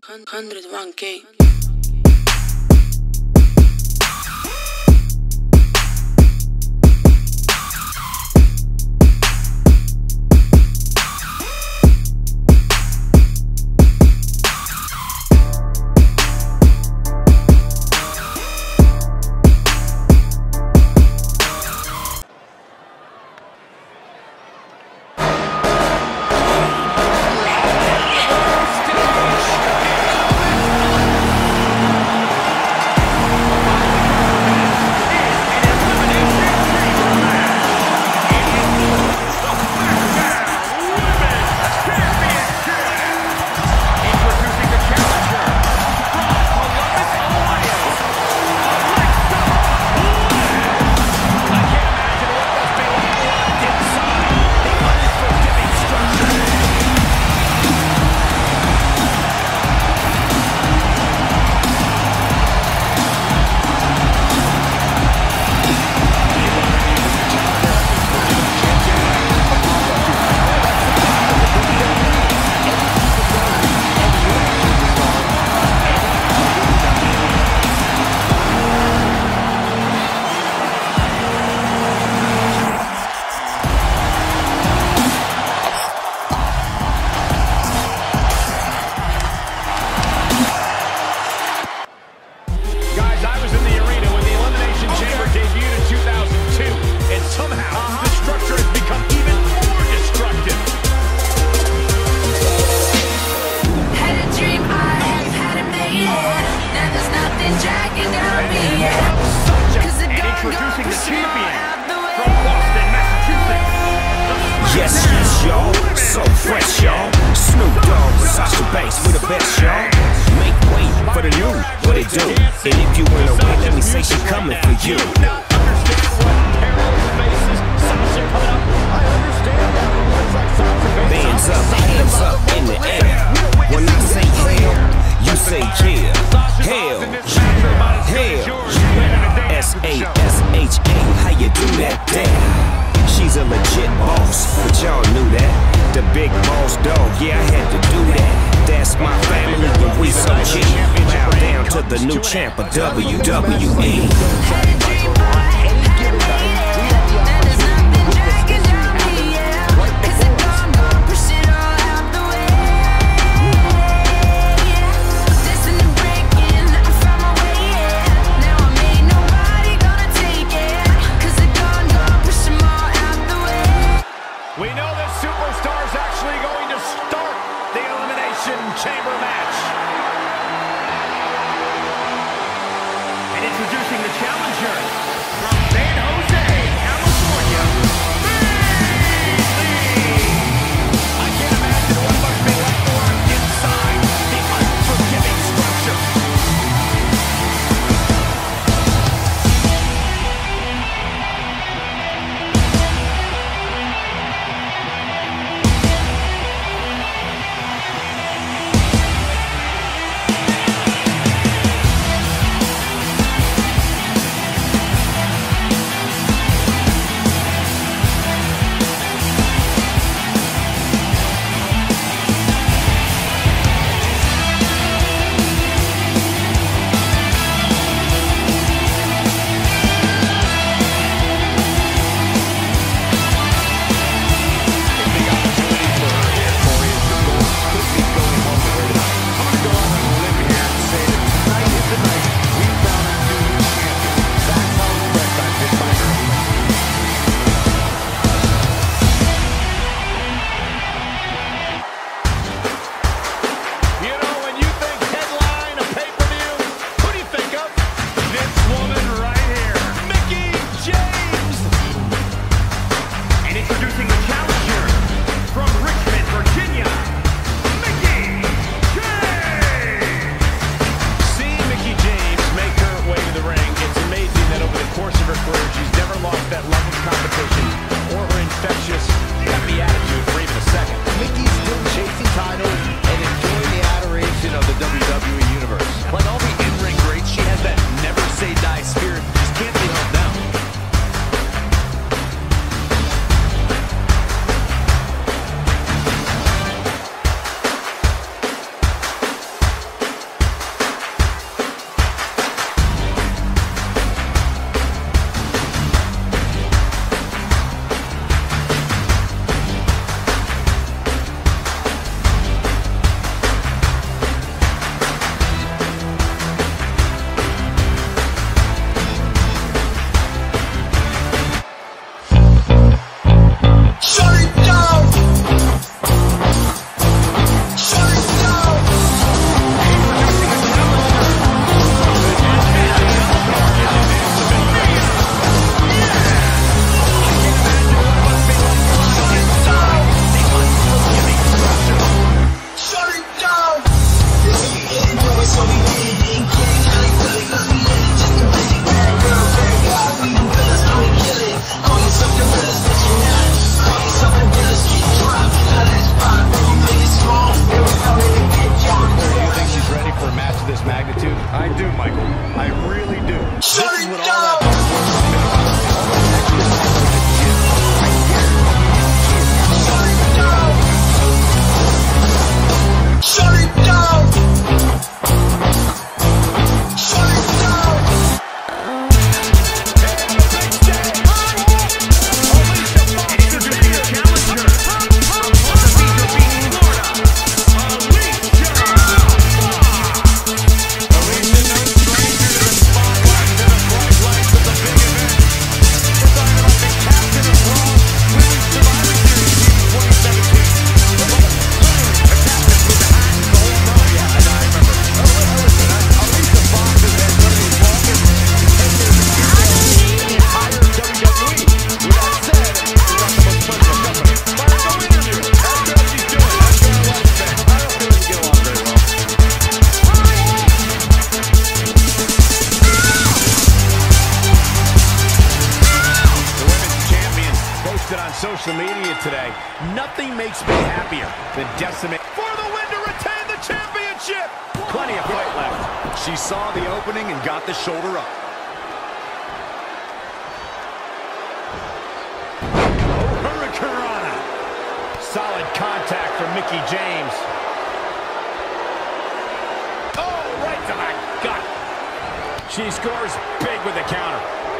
101K. Yes, yes, y'all. So fresh, y'all. Snoop Dogg, Sasha Banks, we the best, y'all. Make way for the new, what it do? And if you wanna win, let me say she coming for you. Coming up. Hands up, in the air. When I say hell, you say yeah. Hell, hell. S A S H A, how you do that there? She's a legit boss, but y'all knew that. The big boss dog, yeah, I had to do that. That's my family, and we so G. Bow down to the new champ of WWE.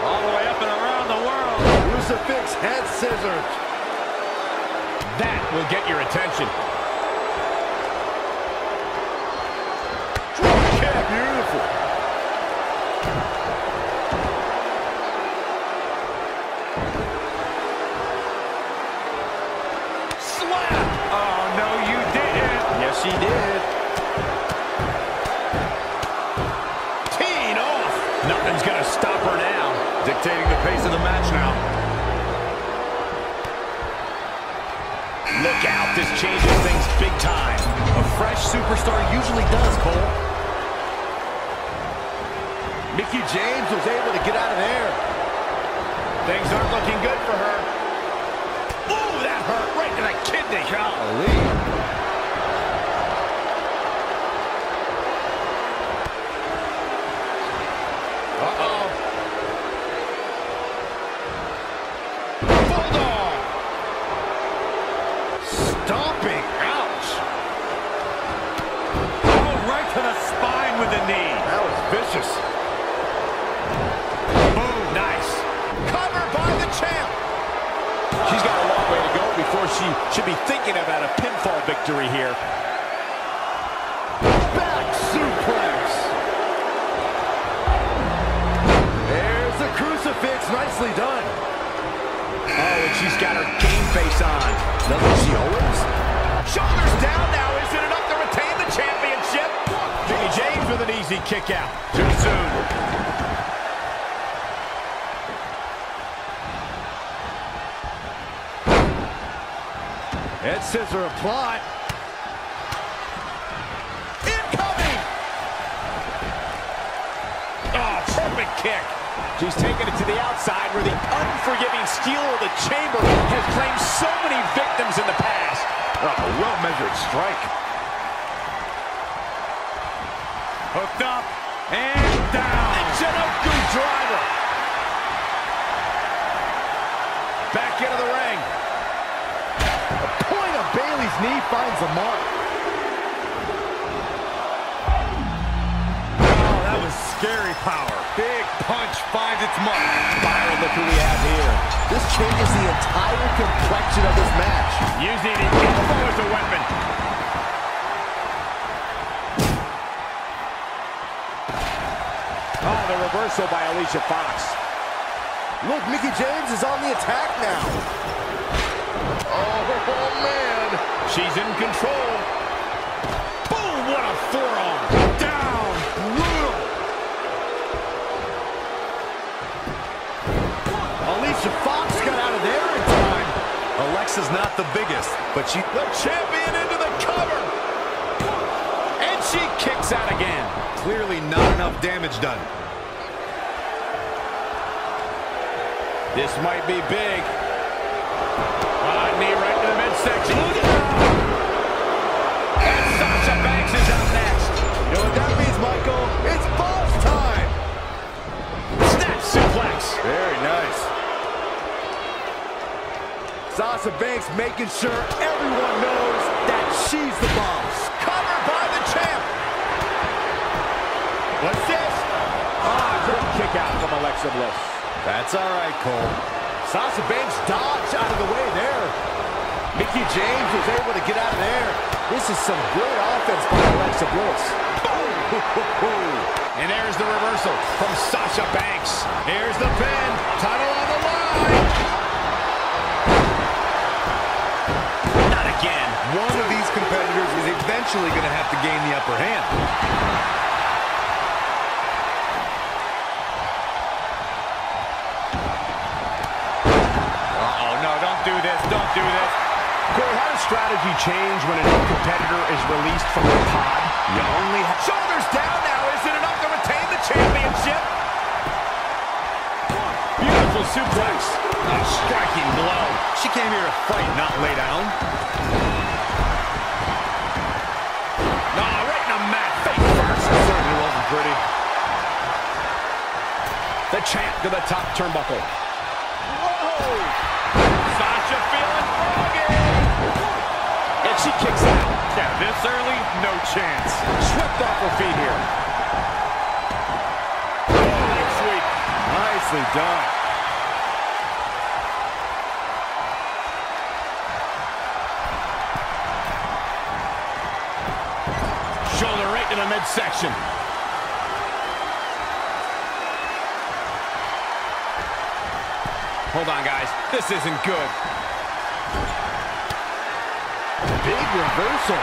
All the way up and around the world. Crucifix head scissors. That will get your attention. Dictating the pace of the match now. Look out, this changes things big time. A fresh superstar usually does, Cole. Mickie James was able to get out of there. Things aren't looking good for her. Ooh, that hurt right to the kidney. Golly. Uh-oh. Bulldog. Stomping. Ouch. Oh, right to the spine with the knee. That was vicious. Boom, nice. Cover by the champ. She's got a long way to go before she should be thinking about a pinfall victory here. Back suplex. There's the crucifix. Nicely done. Oh, and she's got her game face on. Doesn't she always? Shoulders down now. Is it enough to retain the championship? Mickie James with an easy kick out. Too soon. Head scissor applied. Incoming! Oh, perfect kick. She's taking it to the outside where the unforgiving steel of the chamber has claimed so many victims in the past. Oh, a well-measured strike. Hooked up and down. Chinoku driver. Back into the ring. Knee finds the mark. Oh, that was scary power. Big punch finds its mark. Byron, look who we have here. This changes the entire complexion of this match. Using the elbow as a weapon. Oh, the reversal by Alicia Fox. Look, Mickie James is on the attack now. Oh, oh man. She's in control. Boom, what a forearm. Down, brutal. Alicia Fox got out of there in time. Alexa's not the biggest, but she... The champion into the cover. And she kicks out again. Clearly not enough damage done. This might be big. Uh, midsection. And Sasha Banks is up next. You know what that means, Michael? It's boss time. Snap suplex. Very nice. Sasha Banks making sure everyone knows that she's the boss. Covered by the champ. What's this? Ah, great kick out from Alexa Bliss. That's all right, Cole. Sasha Banks dodged out of the way there. Mickie James was able to get out of there. This is some good offense by Alexa Bliss. And there's the reversal from Sasha Banks. Here's the pin. Title on the line. Not again. One of these competitors is eventually going to have to gain the upper hand. Corey, how does strategy change when a new competitor is released from the pod? You only have... Shoulders down now. Is it enough to retain the championship? Beautiful Powerful suplex. A striking blow. She came here to fight, not lay down. No, right in the mat. Face first. That certainly wasn't pretty. The champ to the top turnbuckle. Whoa! Kicks out. Yeah, this early, no chance. Swept off her feet here. Oh, sweep. Nicely done. Shoulder right in the midsection. Hold on, guys. This isn't good. Big reversal.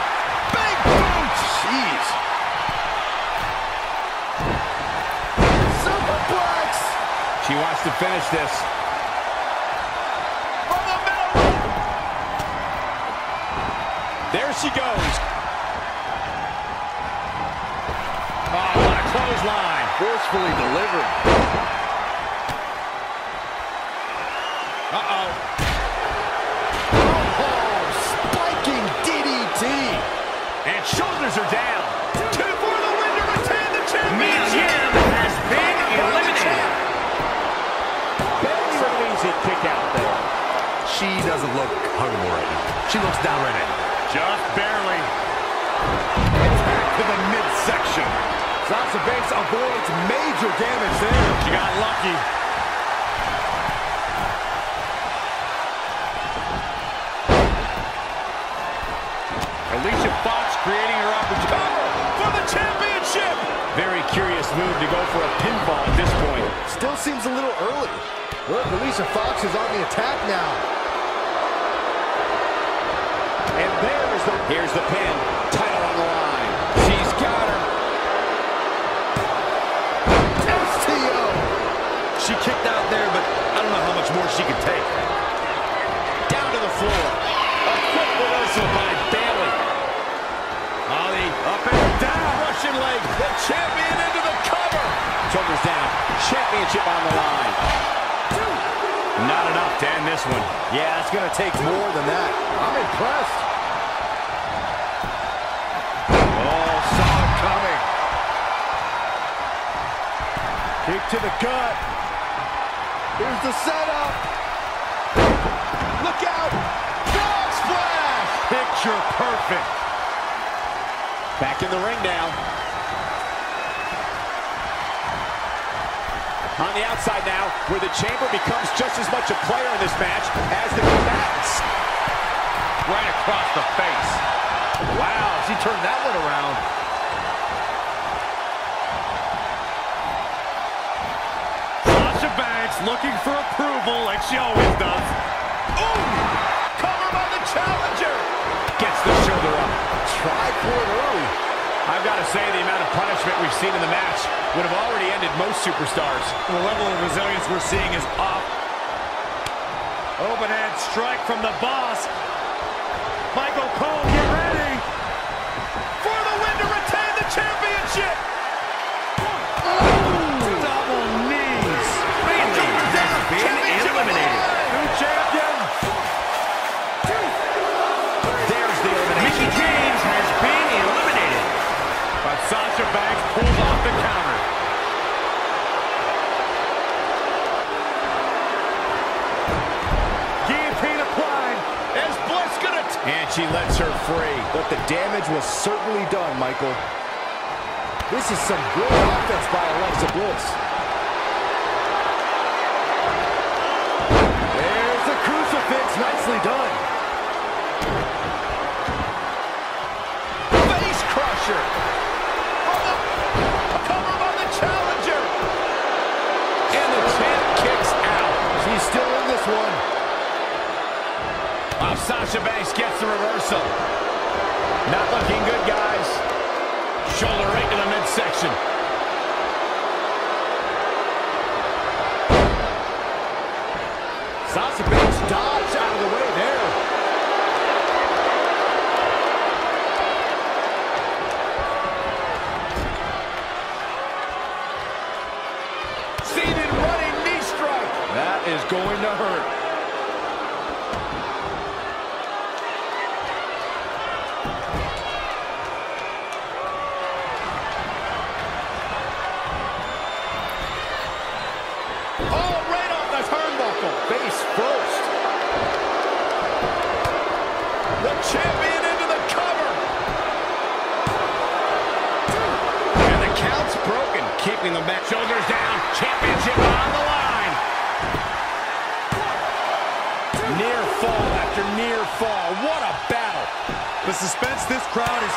Big boot. Jeez. Superplex. She wants to finish this. From the middle. There she goes. Oh, what a clothesline. Forcefully delivered. Uh-oh. And shoulders are down. Two for the win to retain the championship. has been eliminated. Barely an easy kick out there. She doesn't look hungover right now. She looks downright angry. Just barely. Attack to the midsection. Sasha Banks avoids major damage there. She got lucky. Creating her opportunity for the championship. Very curious move to go for a pinfall at this point. Still seems a little early. Look, Alicia Fox is on the attack now. And there's the here's the pin. Title on the line. She's got her. STO. She kicked out there, but I don't know how much more she can take. Down to the floor. A quick reversal by Bayley. Ollie up and down. Russian leg. The champion into the cover. Shoulders down. Championship on the line. Not enough to end this one. Yeah, it's going to take more than that. I'm impressed. Oh, saw it coming. Kick to the gut. Here's the setup. Look out. Frog splash. Picture perfect. Back in the ring now. On the outside now, where the chamber becomes just as much a player in this match as the combatants. Right across the face. Wow, she turned that one around. Sasha Banks looking for approval like she always does. Ooh! I've got to say, the amount of punishment we've seen in the match would have already ended most superstars. The level of resilience we're seeing is off. Open hand strike from the boss. Off the counter. Guillotine applied. As Bliss gonna... And she lets her free. But the damage was certainly done, Michael. This is some good offense by Alexa Bliss. There's the crucifix. Nicely done. One. While Sasha Banks gets the reversal. Not looking good, guys. Shoulder right in the midsection.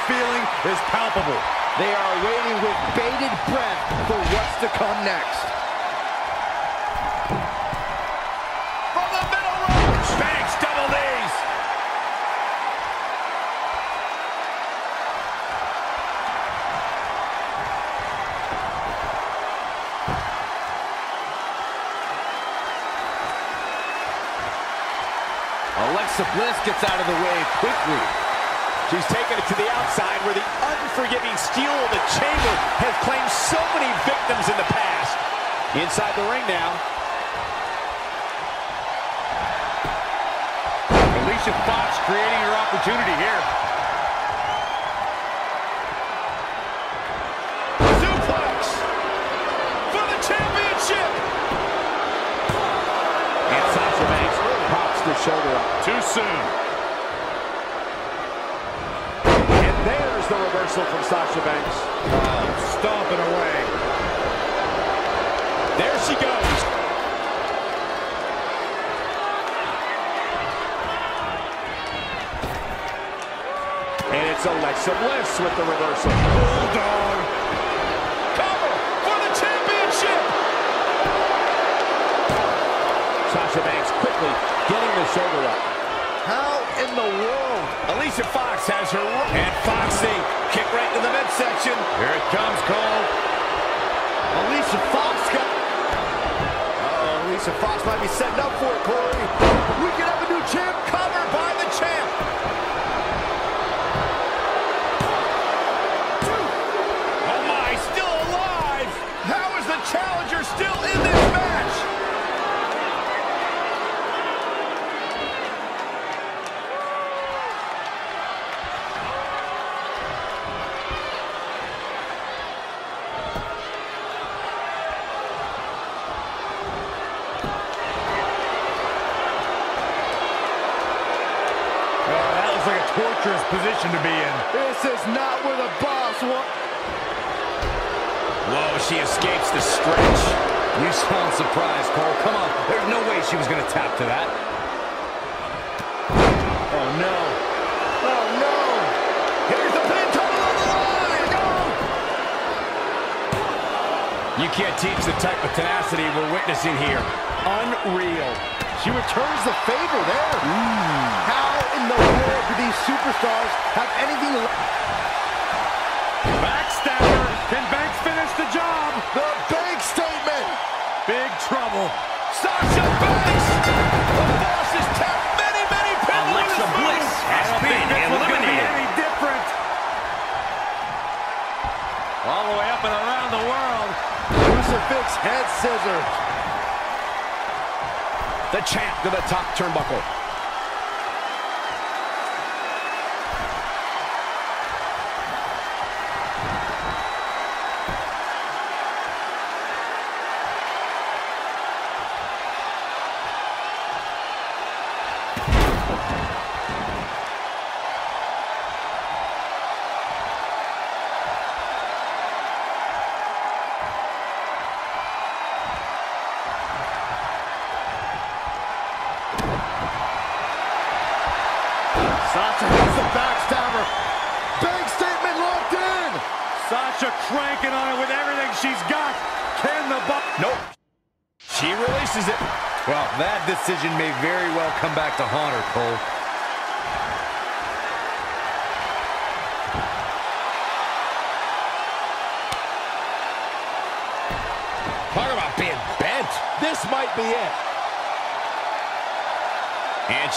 Feeling is palpable. They are waiting with bated breath for what's to come next. From the middle rope, Banks double knees. Alexa Bliss gets out of the way quickly. She's taking it to the outside where the unforgiving steel of the chamber has claimed so many victims in the past. Inside the ring now. Alicia Fox creating her opportunity here. Suplex for the championship. And Sasha Banks pops the shoulder up. Too soon. And there's the reversal from Sasha Banks. Uh, stomping away. There she goes. And it's Alexa Bliss with the reversal. Bulldog. Cover for the championship. Sasha Banks quickly getting the shoulder up. How in the world? Alicia Fox has her and Foxy kick right to the midsection. Here it comes, Cole. Alicia Fox got... Uh-oh, Alicia Fox might be setting up for it, Corey. We could have a new champ You sound surprised, Cole. Come on. There's no way she was going to tap to that. Oh, no. Oh, no. Here's the pin tunnel on the line. You can't teach the type of tenacity we're witnessing here. Unreal. She returns the favor there. Mm. How in the world do these superstars have anything left? Backstabber. Can Banks finish the job? The. Big trouble. Sasha Banks! The boss has tapped many, many with Alexa Bliss has I don't think been this be eliminated. any different. All the way up and around the world. Crucifix head scissors. The champ to the top turnbuckle.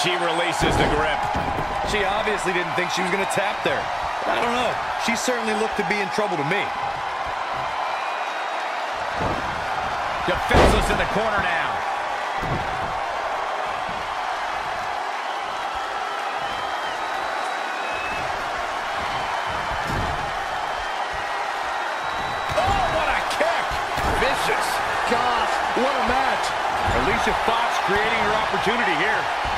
She releases the grip. She obviously didn't think she was going to tap there. I don't know. She certainly looked to be in trouble to me. Defenseless in the corner now. Oh, what a kick! Vicious. Gosh, what a match. Alicia Fox creating her opportunity here.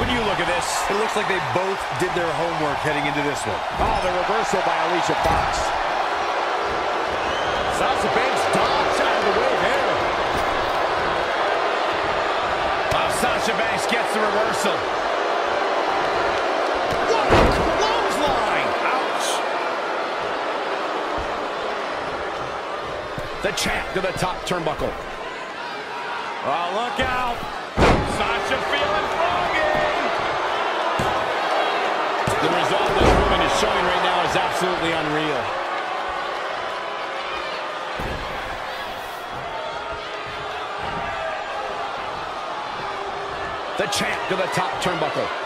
When you look at this, It looks like they both did their homework heading into this one. Oh, the reversal by Alicia Fox. Sasha Banks dodged out of the way there. oh, Sasha Banks gets the reversal. What a clothesline! Ouch. The champ to the top turnbuckle. Oh, look out. Sasha feeling The result this woman is showing right now is absolutely unreal. The champ to the top turnbuckle.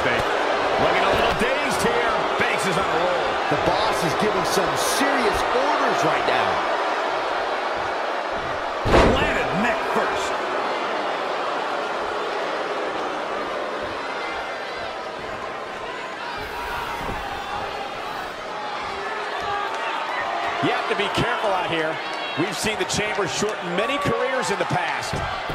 Mistake. Looking a little dazed here. Banks is on a roll. The boss is giving some serious orders right now. Landed neck first. You have to be careful out here. We've seen the Chamber shorten many careers in the past.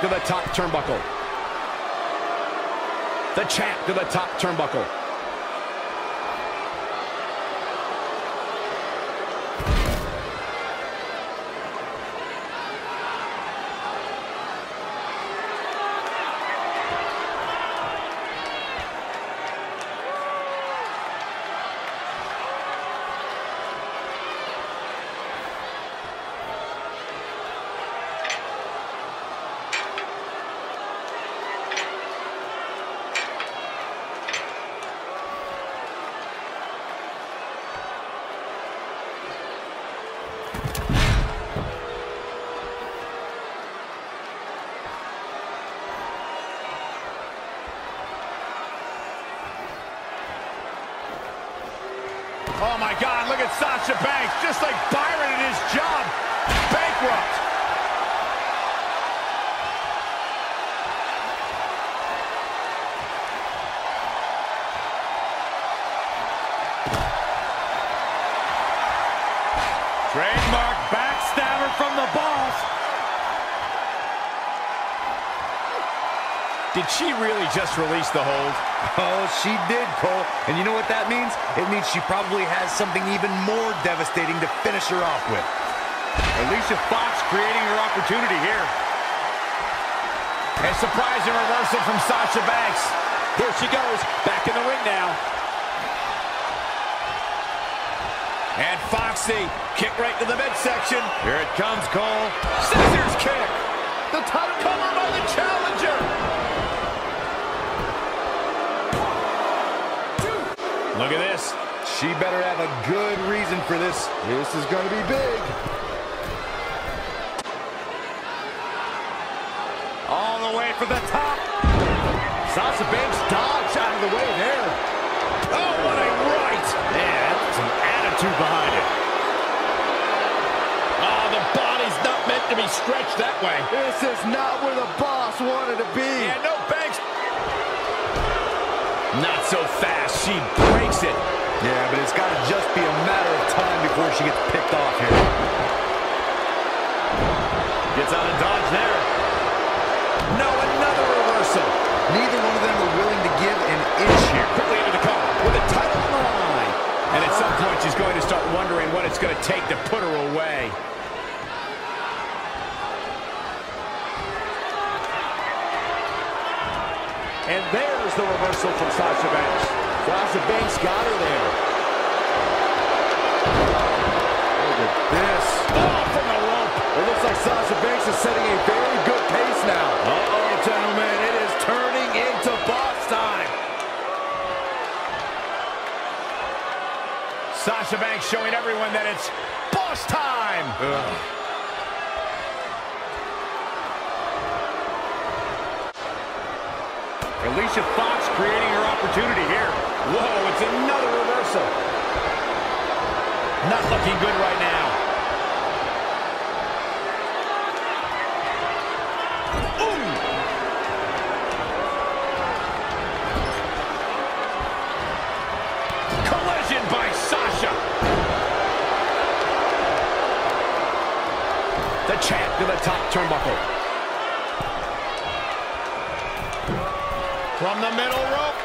To the top turnbuckle. The champ to the top turnbuckle. She really just released the hold? Oh, she did, Cole. And you know what that means? It means she probably has something even more devastating to finish her off with. Alicia Fox creating her opportunity here. A surprising reversal from Sasha Banks. Here she goes, back in the ring now. And Foxy, kick right to the midsection. Here it comes, Cole. Scissors kick. The title cover by the challenger. Look at this. She better have a good reason for this. This is going to be big. All the way for the top. Sasha Banks dodged out of the way there. Oh, what a right. Man, that's some attitude behind it. Oh, the body's not meant to be stretched that way. This is not where the boss wanted to be. Yeah, no Banks. Not so fast. She breaks it. Yeah, but it's got to just be a matter of time before she gets picked off here. Gets out of dodge there. No, another reversal. Neither one of them are willing to give an inch here. Quickly into the cover with the title on the line. And at some ah. point, she's going to start wondering what it's going to take to put her away. And there's the reversal from Sasha Banks. Sasha Banks got her there. Look at this. Oh, from the rope. It looks like Sasha Banks is setting a very good pace now. Uh-oh, gentlemen. It is turning into boss time. Sasha Banks showing everyone that it's boss time. Alicia Fox creating her opportunity here. Whoa, it's another reversal. Not looking good right now. Collision by Sasha. The champ to the top turnbuckle. From the middle rope.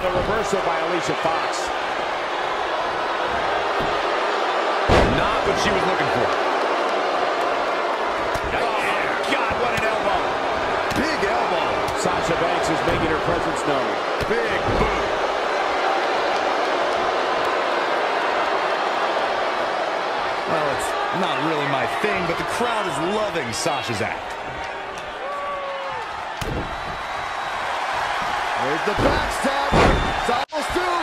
The reversal by Alicia Fox. Not what she was looking for. Oh, God, what an elbow. Big elbow. Sasha Banks is making her presence known. Big boot. Well, it's not really my thing, but the crowd is loving Sasha's act. There's the backstab. It's almost through.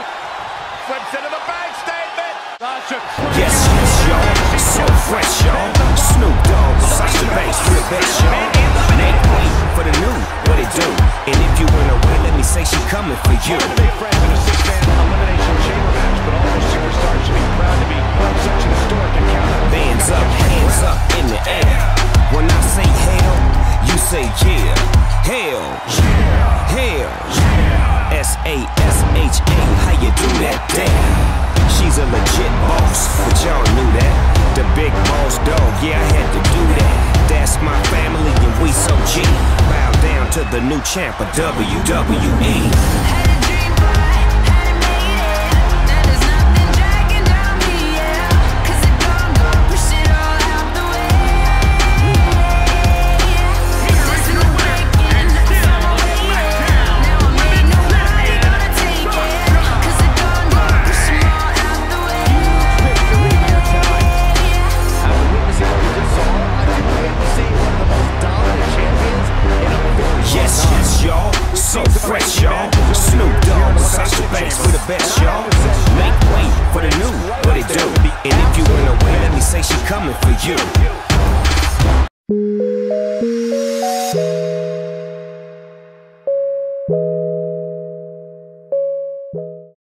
Flips into the Bank Statement. Sasha Yes, yes, y'all. So fresh, y'all. Snoop Dogg, Sasha Banks, the best, y'all. Make way for the new, what it do? And if you wanna win, let me say she coming for you. to be a in a six-man elimination chamber match, but all those superstars should be proud to be such historic encounter. Bands up, hands up in the air. When I say hell, you say yeah. Hell, yeah. hell. Yeah. S-A-S-H-A, how you do that? Damn. She's a legit big boss dog, yeah, I had to do that. That's my family, and we so G. Bow down to the new champ of WWE. Best, y'all. Make way for the new, what it do? And if you wanna win, let me say she coming for you.